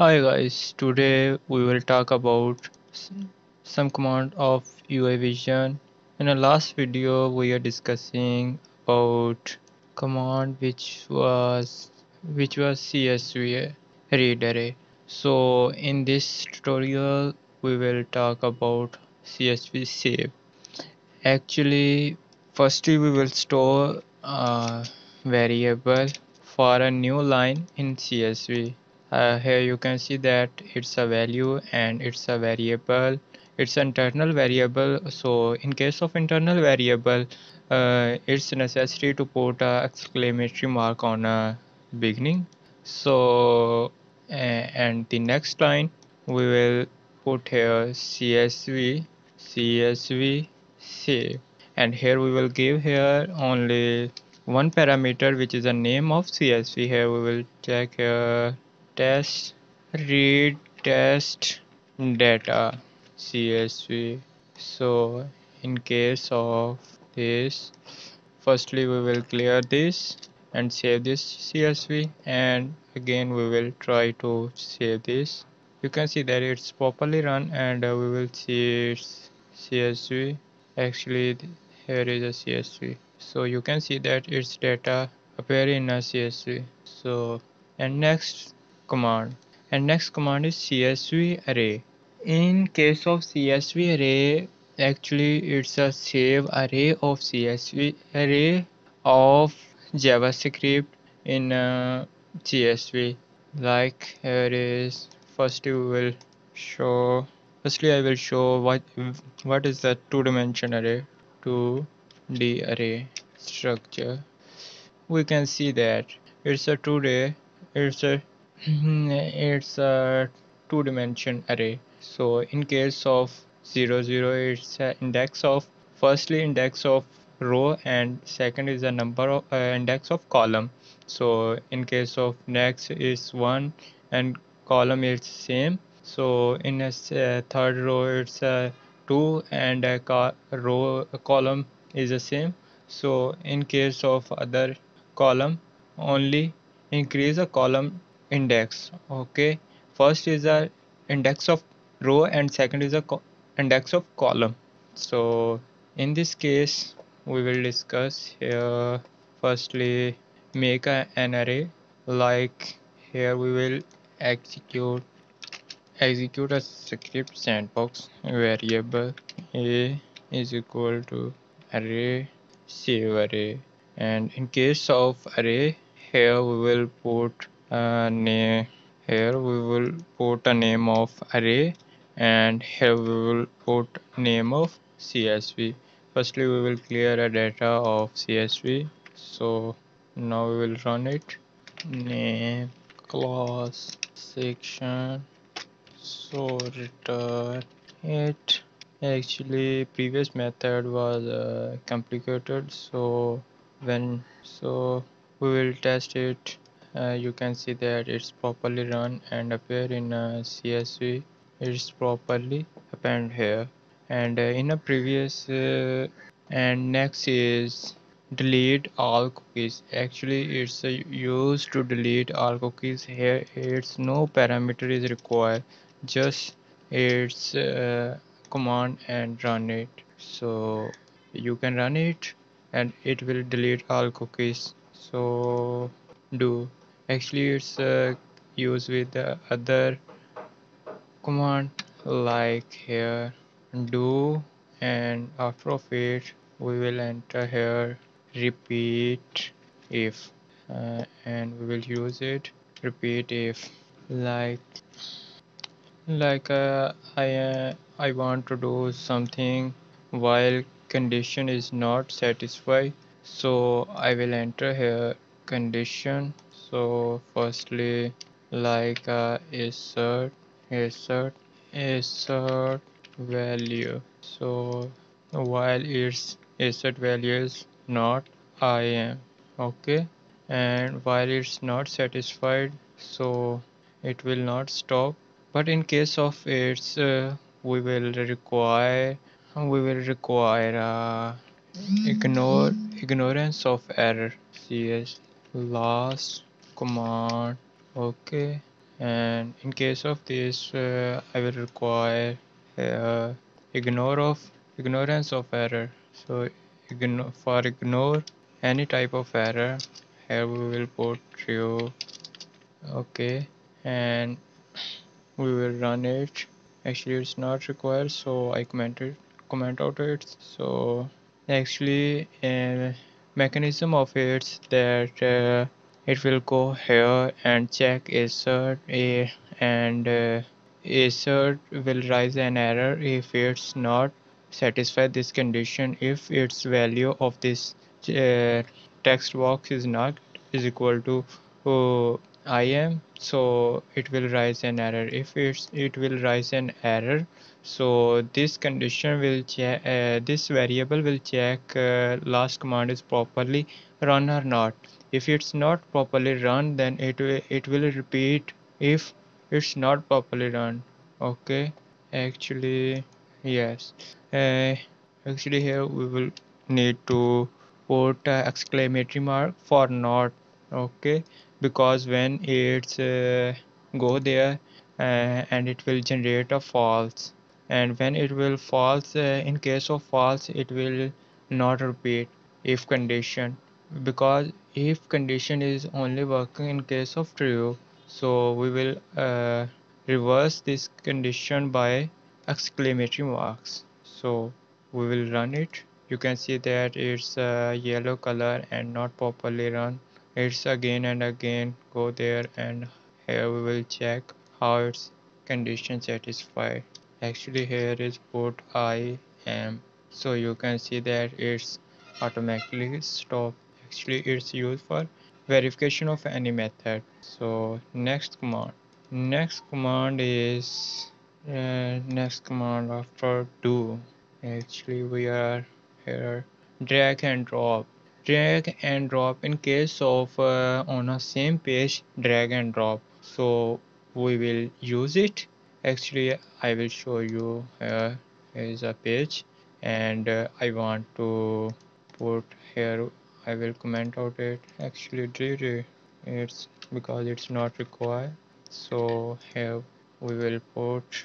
Hi guys, today we will talk about some command of UI vision. In the last video we are discussing about command which was which was CSV read array. So in this tutorial we will talk about CSV save. Actually firstly we will store a variable for a new line in CSV uh, here you can see that it's a value and it's a variable. It's an internal variable. So in case of internal variable uh, it's necessary to put a exclamatory mark on a beginning. So and the next line we will put here csv csv save and here we will give here only one parameter which is a name of csv here we will check here test read test data csv so in case of this firstly we will clear this and save this csv and again we will try to save this. You can see that it's properly run and uh, we will see it's csv actually here is a csv so you can see that its data appear in a csv so and next command. And next command is csv array. In case of csv array actually it's a save array of csv array of javascript in uh, csv like here is first we will show firstly i will show what what is the two dimension array 2d array structure. We can see that it's a 2d it's a. it's a two dimension array. So in case of 0 0 it's an index of firstly index of row and second is a number of uh, index of column. So in case of next is one and column is same. So in a uh, third row it's a two and a row a column is the same. So in case of other column only increase a column index okay? First is a index of row and second is a index of column. So in this case we will discuss here firstly make a, an array like here we will execute execute a script sandbox variable a is equal to array save array. And in case of array here we will put name here we will put a name of array and here we will put name of csv firstly we will clear a data of csv so now we will run it. Name class section. So return it. Actually previous method was uh, complicated. So when so we will test it uh, you can see that it's properly run and appear in a csv it's properly append here. And uh, in a previous uh, and next is delete all cookies. Actually it's uh, used to delete all cookies here. It's no parameter is required. Just it's uh, command and run it. So you can run it and it will delete all cookies. So do actually it's uh, used with the other command like here do and after of it we will enter here repeat if uh, and we will use it repeat if like like uh, I uh, I want to do something while condition is not satisfied so I will enter here condition so firstly like uh, assert assert assert value. So while its assert value is not i am okay? And while it's not satisfied so it will not stop. But in case of its uh, we will require we will require uh, ignore ignorance of error. Cs last command okay. And in case of this uh, I will require uh, ignore of ignorance of error. So ignore, for ignore any type of error here we will put true okay. And we will run it. Actually it's not required so I commented comment out it. So actually a mechanism of it that uh, it will go here and check assert a and uh, assert will raise an error if it's not satisfy this condition. If its value of this uh, text box is not is equal to uh, im so it will rise an error. If it's it will rise an error so this condition will check uh, this variable will check uh, last command is properly run or not. If it's not properly run then it will it will repeat. If it's not properly run okay? Actually yes. Uh, actually here we will need to put uh, exclamatory mark for not okay? Because when it's uh, go there uh, and it will generate a false. And when it will false uh, in case of false it will not repeat if condition because if condition is only working in case of true so we will uh, reverse this condition by exclamatory marks. So we will run it. You can see that it's a yellow color and not properly run. It's again and again go there and here we will check how its condition satisfied actually here is put i am so you can see that it's automatically stop actually it's used for verification of any method. So next command. Next command is uh, next command after do. Actually we are here. Drag and drop. Drag and drop in case of uh, on a same page drag and drop. So we will use it. Actually I will show you here is a page and uh, I want to put here I will comment out it. Actually delete it's because it's not required. So here we will put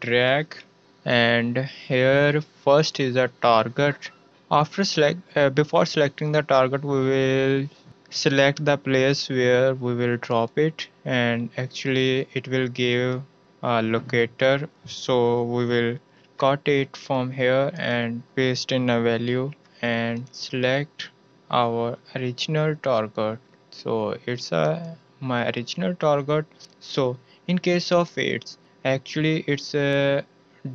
drag. And here first is a target. After select uh, before selecting the target we will select the place where we will drop it. And actually it will give a locator. So we will cut it from here and paste in a value and select our original target. So it's a my original target. So in case of it's actually it's a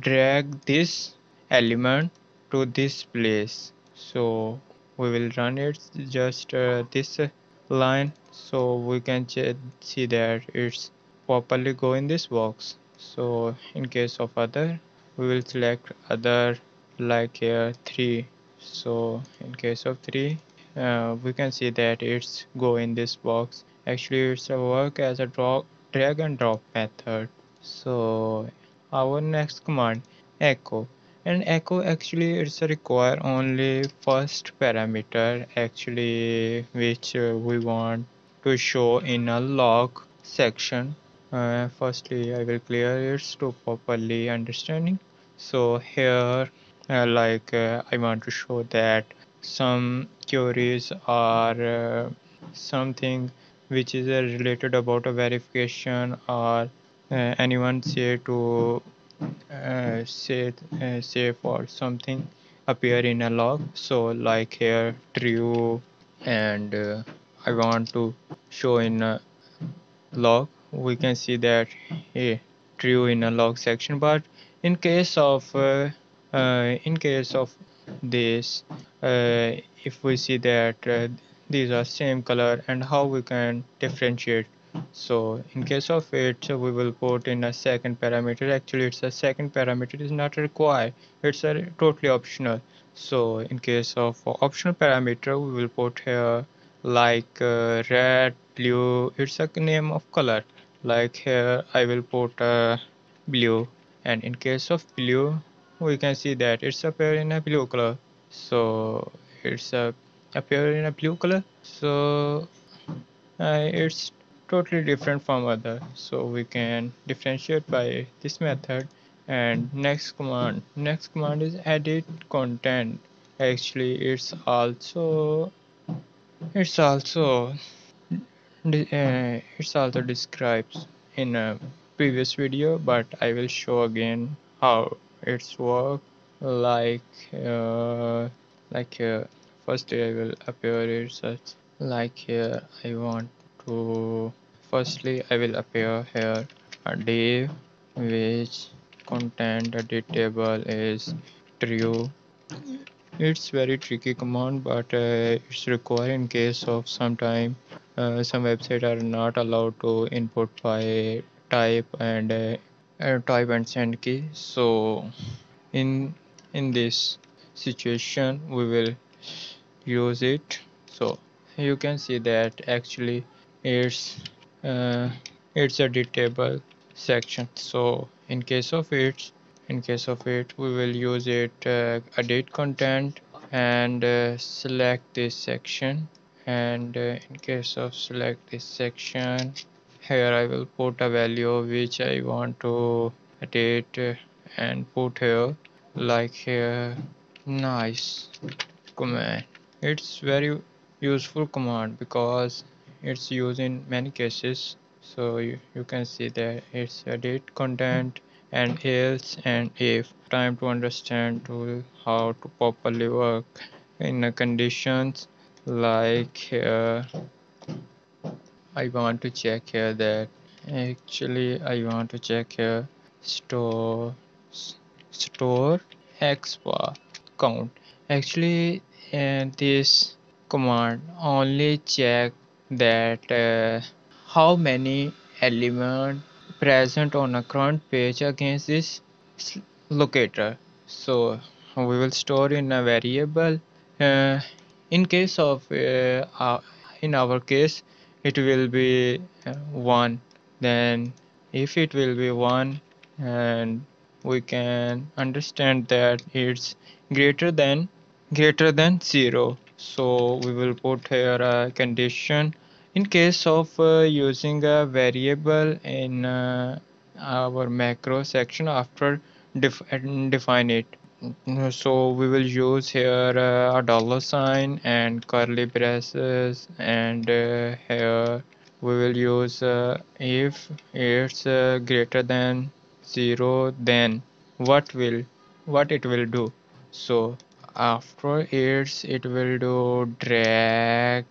drag this element to this place. So we will run it just uh, this line. So we can see that it's properly go in this box. So in case of other we will select other like here 3 so in case of 3 uh, we can see that it's go in this box. Actually it's a work as a drop drag and drop method. So our next command echo. And echo actually it's require only first parameter actually which uh, we want to show in a log section. Uh, firstly I will clear it to properly understanding. So here uh, like uh, I want to show that some queries or uh, something which is uh, related about a verification or anyone say to uh, say uh, say for something appear in a log. So like here true and uh, I want to show in a log. We can see that hey, true in a log section but in case of uh, uh, in case of this uh, if we see that these are same color and how we can differentiate. So in case of it we will put in a second parameter. Actually it's a second parameter is not required. It's a totally optional. So in case of optional parameter we will put here like uh, red blue it's a name of color. Like here I will put uh, blue. And in case of blue we can see that it's appear in a blue color. So it's a appear in a blue color. So uh, it's totally different from other. So we can differentiate by this method. And next command next command is edit content. Actually it's also it's also uh, it's also describes in a previous video but I will show again how it's work like uh, like uh, first I will appear it such like here I want to firstly I will appear here. A div which content the editable is true. It's very tricky command but uh, it's required in case of some time uh, some website are not allowed to input by type and uh, uh, type and send key so in in this situation we will use it. So you can see that actually it's uh, it's a editable section. So in case of it in case of it we will use it uh, edit content and uh, select this section. And uh, in case of select this section here I will put a value which I want to edit and put here like here. Nice. Command. It's very useful command because it's used in many cases. So you, you can see that it's edit content and else and if. Time to understand to how to properly work in the conditions like uh, I want to check here that actually I want to check here store store x path count actually uh, this command only check that uh, how many element present on a current page against this locator. So we will store in a variable uh, in case of uh, in our case it will be uh, 1 then if it will be 1 and we can understand that it's greater than greater than 0 so we will put here a condition. In case of uh, using a variable in uh, our macro section after def define it so we will use here uh, a dollar sign and curly braces and uh, here we will use uh, if it's greater than 0 then what will what it will do? So after it's it will do drag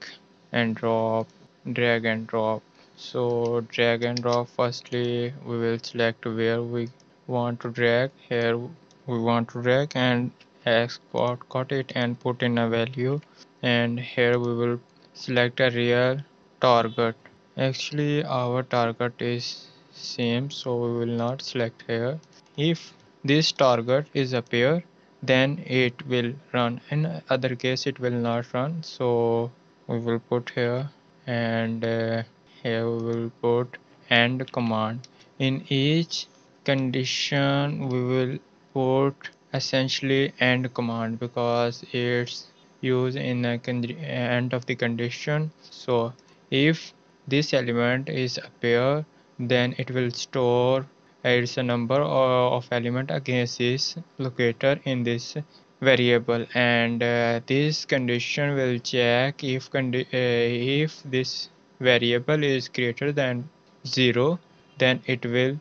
and drop drag and drop. So drag and drop firstly we will select where we want to drag. Here we want to drag and export cut it and put in a value. And here we will select a real target. Actually our target is same so we will not select here. If this target is appear then it will run. In other case it will not run so we will put here. And uh, here we will put end command. In each condition we will put essentially end command because it's used in the end of the condition. So if this element is appear then it will store it's number of element against this locator in this variable. And uh, this condition will check if uh, if this variable is greater than 0 then it will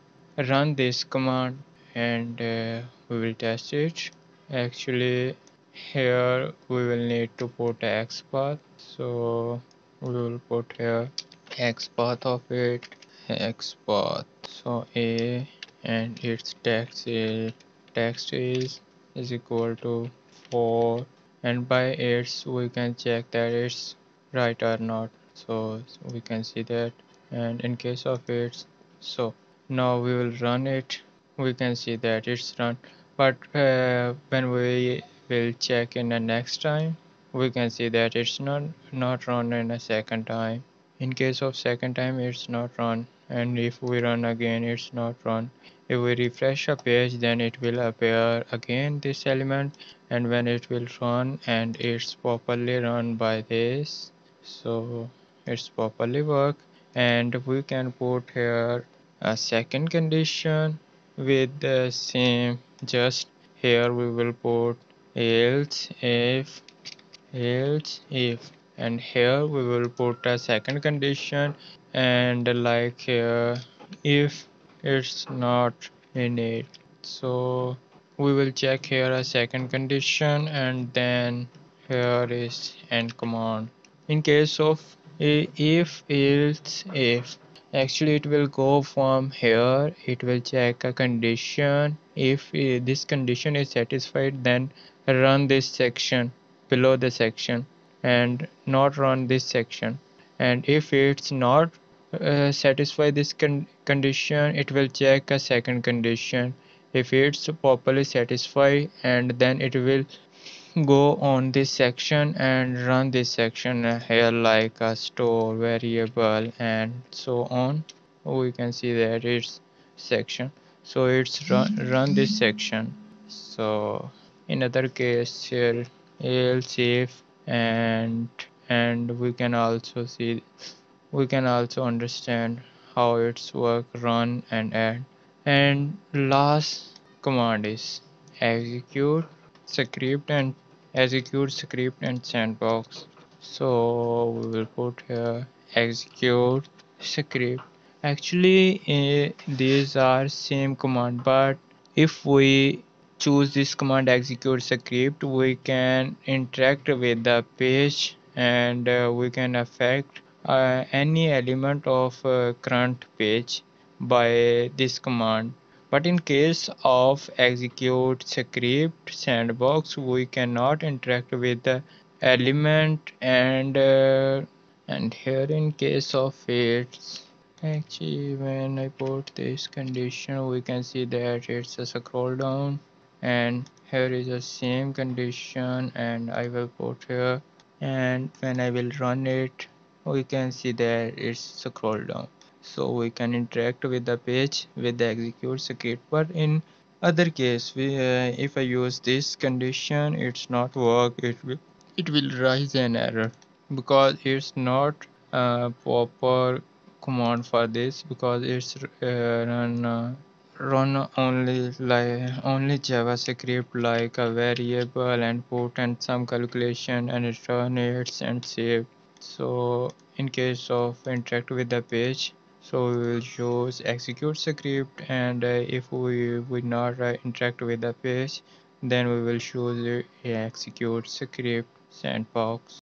run this command and uh, we will test it. Actually here we will need to put x path. So we will put here x path of it x path. So a and its text is text is is equal to 4 and by its we can check that it's right or not. So we can see that. And in case of its so now we will run it we can see that it's run. But uh, when we will check in the next time we can see that it's not not run in a second time. In case of second time it's not run. And if we run again it's not run. If we refresh a page then it will appear again this element. And when it will run and it's properly run by this so it's properly work. And we can put here a second condition with the same just here we will put else if else if. And here we will put a second condition and like here if it's not in it. So we will check here a second condition and then here is end command. In case of if else if actually it will go from here. It will check a condition. If this condition is satisfied then run this section below the section and not run this section. And if it's not uh, satisfy this con condition it will check a second condition. If it's properly satisfied and then it will go on this section and run this section here like a store variable and so on. We can see that it's section. So it's run, run this section. So in other case here else if and and we can also see we can also understand how its work run and add. And last command is execute script and execute script and sandbox. So we will put here execute script. Actually uh, these are same command but if we choose this command execute script we can interact with the page and uh, we can affect uh, any element of current page by this command but in case of execute script sandbox we cannot interact with the element and uh, and here in case of it actually when I put this condition. We can see that it's a scroll down and here is the same condition and I will put here. And when I will run it we can see that it's scroll down so we can interact with the page with the execute script but in other case we uh, if I use this condition it's not work it will it will rise an error. Because it's not a proper command for this because it's uh, run uh, run only like only javascript like a variable and put and some calculation and return it and save. So in case of interact with the page so we will choose execute script and uh, if we would not uh, interact with the page then we will choose uh, execute script sandbox